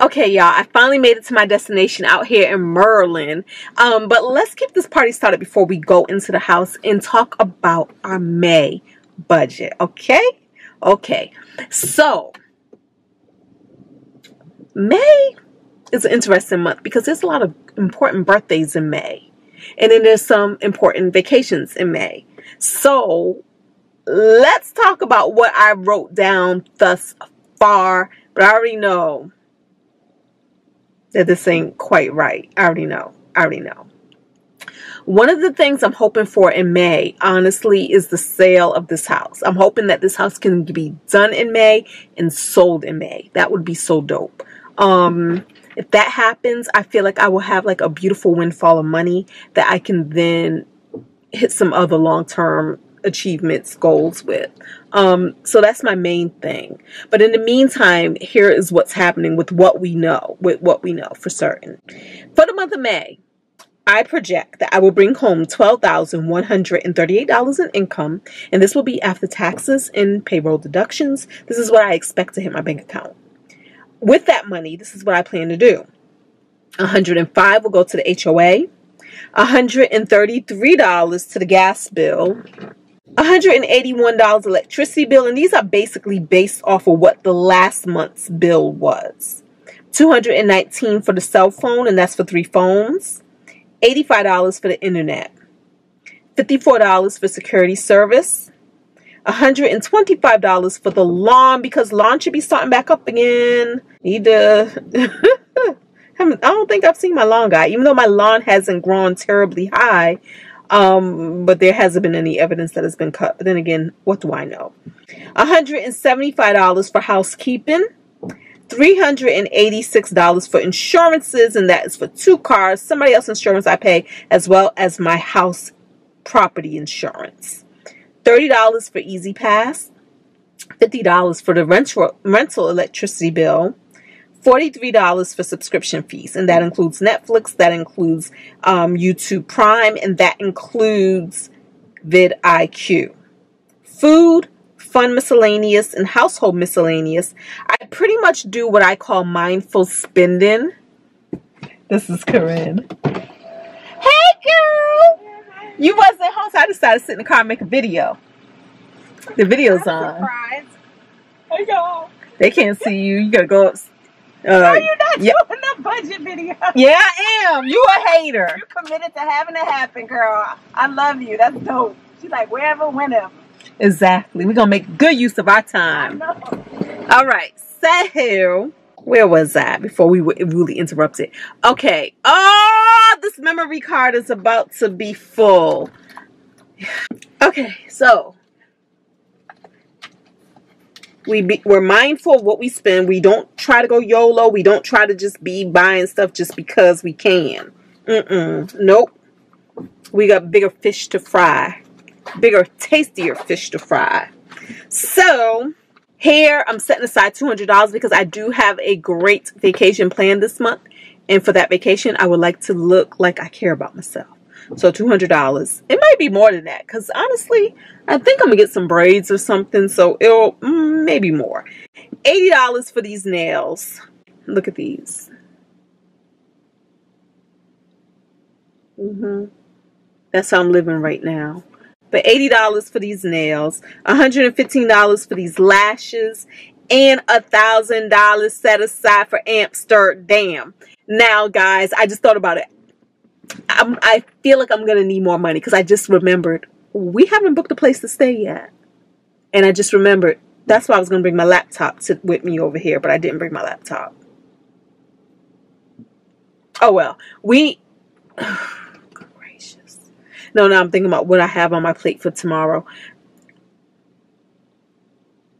Okay, y'all, I finally made it to my destination out here in Merlin. Um, but let's get this party started before we go into the house and talk about our May budget, okay? Okay, so May is an interesting month because there's a lot of important birthdays in May. And then there's some important vacations in May. So let's talk about what I wrote down thus far. But I already know that this ain't quite right. I already know. I already know. One of the things I'm hoping for in May, honestly, is the sale of this house. I'm hoping that this house can be done in May and sold in May. That would be so dope. Um, if that happens, I feel like I will have like a beautiful windfall of money that I can then hit some other long-term achievements goals with. Um, so that's my main thing. But in the meantime, here is what's happening with what we know, with what we know for certain. For the month of May, I project that I will bring home $12,138 in income, and this will be after taxes and payroll deductions. This is what I expect to hit my bank account. With that money, this is what I plan to do. 105 will go to the HOA, $133 to the gas bill, $181 electricity bill, and these are basically based off of what the last month's bill was. 219 for the cell phone, and that's for three phones. $85 for the internet. $54 for security service. $125 for the lawn because lawn should be starting back up again. Need to I don't think I've seen my lawn guy, even though my lawn hasn't grown terribly high. Um, but there hasn't been any evidence that has been cut. But then again, what do I know? $175 for housekeeping. $386 for insurances, and that is for two cars, somebody else's insurance I pay, as well as my house property insurance. $30 for E-ZPass, $50 for the rental, rental electricity bill, $43 for subscription fees, and that includes Netflix, that includes um, YouTube Prime, and that includes vidIQ. Food, fun miscellaneous, and household miscellaneous. I pretty much do what I call mindful spending. This is Corinne. Hey, girl! You wasn't home, so I decided to sit in the car and make a video. The video's on. Hey, y'all. They can't see you. You gotta go up uh, no, you're not yeah. doing the budget video. Yeah, I am. You a hater. You're committed to having it happen, girl. I love you. That's dope. She's like, wherever, whenever. Exactly. We're going to make good use of our time. All right. So, where was that before we were really interrupted? Okay. Oh, this memory card is about to be full. Okay. So, we be, we're mindful of what we spend. We don't try to go YOLO. We don't try to just be buying stuff just because we can. Mm-mm. Nope. We got bigger fish to fry. Bigger, tastier fish to fry. So, here I'm setting aside $200 because I do have a great vacation planned this month. And for that vacation, I would like to look like I care about myself. So $200. It might be more than that because honestly, I think I'm going to get some braids or something. So it'll mm, maybe more. $80 for these nails. Look at these. Mm-hmm. That's how I'm living right now. But $80 for these nails, $115 for these lashes, and a thousand dollars set aside for Amsterdam. Now, guys, I just thought about it. I'm, I feel like I'm gonna need more money because I just remembered we haven't booked a place to stay yet, and I just remembered that's why I was gonna bring my laptop to, with me over here, but I didn't bring my laptop. Oh well, we. good gracious! No, no, I'm thinking about what I have on my plate for tomorrow.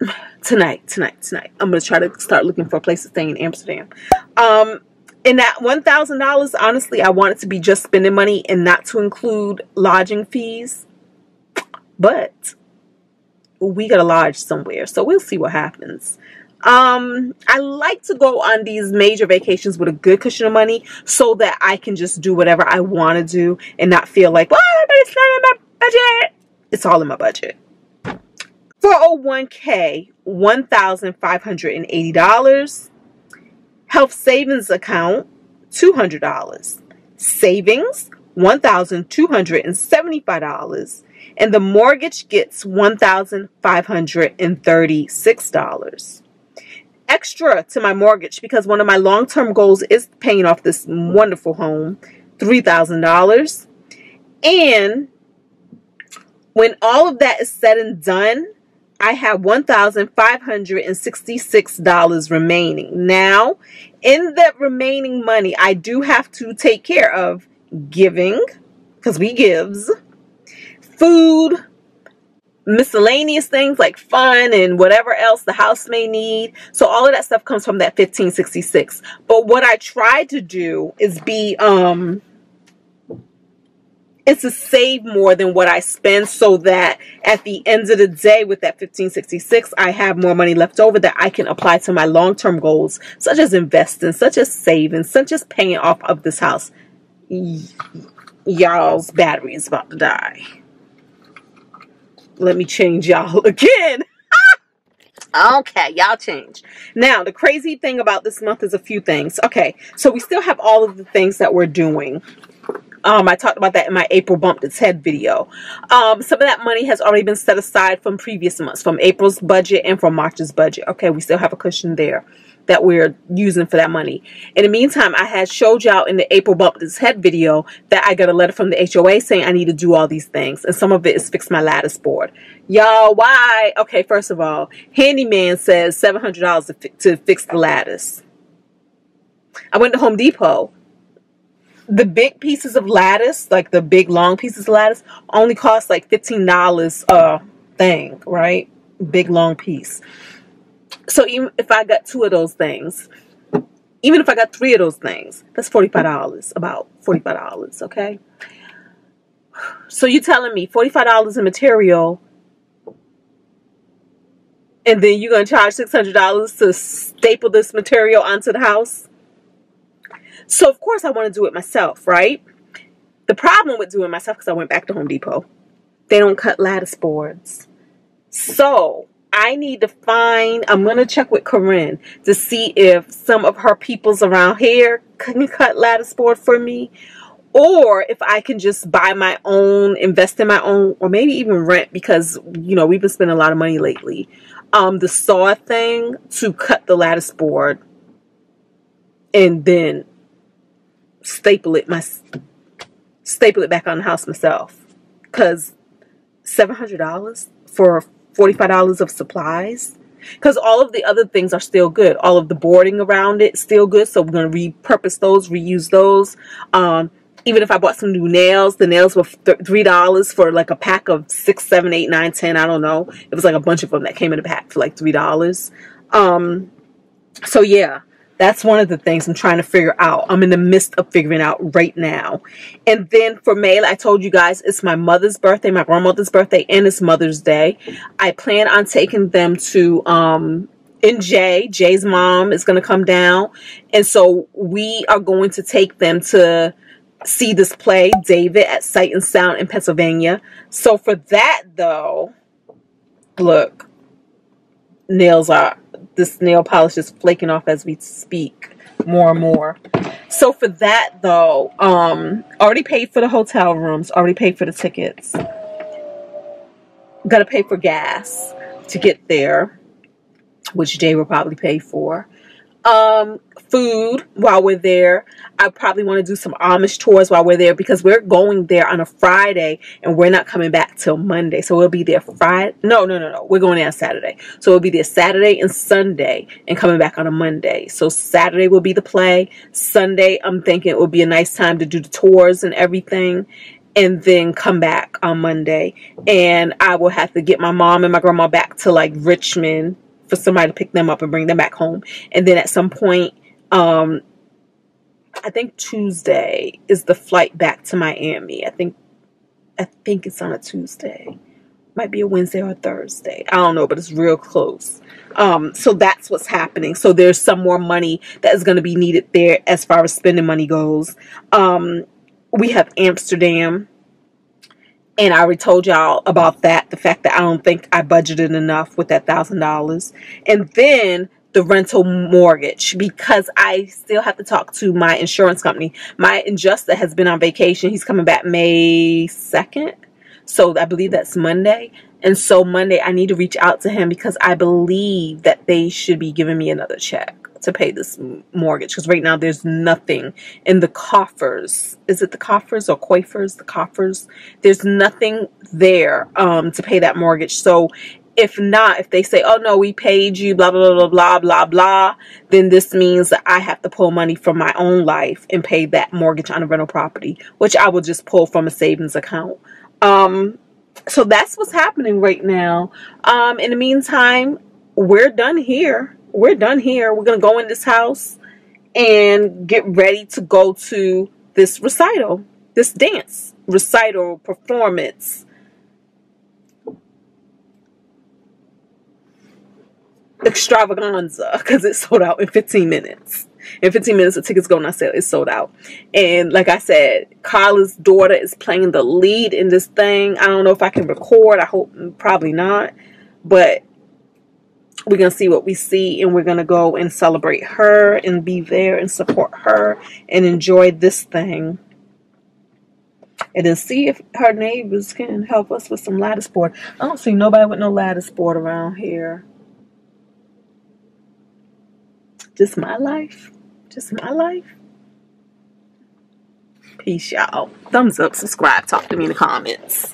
Tonight, tonight, tonight. I'm gonna try to start looking for a place to stay in Amsterdam. Um, and that $1,000, honestly, I want it to be just spending money and not to include lodging fees. But we got to lodge somewhere. So we'll see what happens. Um, I like to go on these major vacations with a good cushion of money so that I can just do whatever I want to do and not feel like, well, but it's not in my budget. It's all in my budget. 401k, $1,580. Health savings account, $200. Savings, $1,275. And the mortgage gets $1,536 extra to my mortgage because one of my long term goals is paying off this wonderful home $3,000. And when all of that is said and done, I have $1,566 remaining. Now, in that remaining money, I do have to take care of giving, because we gives, food, miscellaneous things like fun and whatever else the house may need. So all of that stuff comes from that 1566. But what I try to do is be um is to save more than what I spend so that at the end of the day with that 1566 I have more money left over that I can apply to my long-term goals such as investing, such as saving, such as paying off of this house. Y'all's battery is about to die. Let me change y'all again. Okay, y'all change. Now, the crazy thing about this month is a few things. Okay, so we still have all of the things that we're doing. Um, I talked about that in my April bumped its head video. Um, some of that money has already been set aside from previous months, from April's budget and from March's budget. Okay, we still have a cushion there that we're using for that money. In the meantime, I had showed y'all in the April Bump This Head video that I got a letter from the HOA saying I need to do all these things. And some of it is fix my lattice board. Y'all, why? Okay, first of all, Handyman says $700 to, fi to fix the lattice. I went to Home Depot. The big pieces of lattice, like the big long pieces of lattice, only cost like $15 a thing, right? Big long piece. So even if I got two of those things, even if I got three of those things, that's $45, about $45, okay? So you're telling me $45 in material and then you're going to charge $600 to staple this material onto the house? So of course I want to do it myself, right? The problem with doing myself, because I went back to Home Depot, they don't cut lattice boards. So I need to find, I'm going to check with Corinne to see if some of her peoples around here can cut lattice board for me. Or if I can just buy my own, invest in my own, or maybe even rent because, you know, we've been spending a lot of money lately. Um, the saw thing to cut the lattice board and then staple it my staple it back on the house myself because $700 for $45 of supplies because all of the other things are still good all of the boarding around it still good so we're going to repurpose those reuse those um, even if I bought some new nails, the nails were three dollars for like a pack of six, seven, eight, nine, ten. I don't know. It was like a bunch of them that came in a pack for like three dollars. Um, so yeah, that's one of the things I'm trying to figure out. I'm in the midst of figuring out right now. And then for May, I told you guys it's my mother's birthday, my grandmother's birthday, and it's Mother's Day. I plan on taking them to um and Jay, Jay's mom is going to come down. And so we are going to take them to see this play, David, at Sight and Sound in Pennsylvania. So for that, though, look, nails are this nail polish is flaking off as we speak more and more. So for that though, um, already paid for the hotel rooms, already paid for the tickets. Got to pay for gas to get there, which Jay will probably pay for. Um, food while we're there. I probably want to do some Amish tours while we're there because we're going there on a Friday and we're not coming back till Monday. So we'll be there Friday. No, no, no, no. We're going there on Saturday. So we'll be there Saturday and Sunday and coming back on a Monday. So Saturday will be the play. Sunday, I'm thinking it will be a nice time to do the tours and everything and then come back on Monday. And I will have to get my mom and my grandma back to like Richmond for somebody to pick them up and bring them back home. And then at some point, um, I think Tuesday is the flight back to Miami. I think I think it's on a Tuesday. Might be a Wednesday or a Thursday. I don't know, but it's real close. Um, so that's what's happening. So there's some more money that is going to be needed there as far as spending money goes. Um, we have Amsterdam and I already told y'all about that. The fact that I don't think I budgeted enough with that thousand dollars. And then the rental mortgage because I still have to talk to my insurance company. My adjuster has been on vacation. He's coming back May 2nd. So I believe that's Monday. And so Monday I need to reach out to him because I believe that they should be giving me another check to pay this mortgage because right now there's nothing in the coffers. Is it the coffers or coifers? The coffers. There's nothing there um, to pay that mortgage. So if not, if they say, oh no, we paid you, blah, blah, blah, blah, blah, blah, then this means that I have to pull money from my own life and pay that mortgage on a rental property, which I will just pull from a savings account. Um, so that's what's happening right now. Um, in the meantime, we're done here. We're done here. We're going to go in this house and get ready to go to this recital, this dance recital performance extravaganza because it sold out in 15 minutes. In 15 minutes, the tickets going on sale. It's sold out. And like I said, Carla's daughter is playing the lead in this thing. I don't know if I can record. I hope probably not. But we're going to see what we see and we're going to go and celebrate her and be there and support her and enjoy this thing and then see if her neighbors can help us with some lattice board. I don't see nobody with no lattice board around here. Just my life. Just my life. Peace, y'all. Thumbs up, subscribe, talk to me in the comments.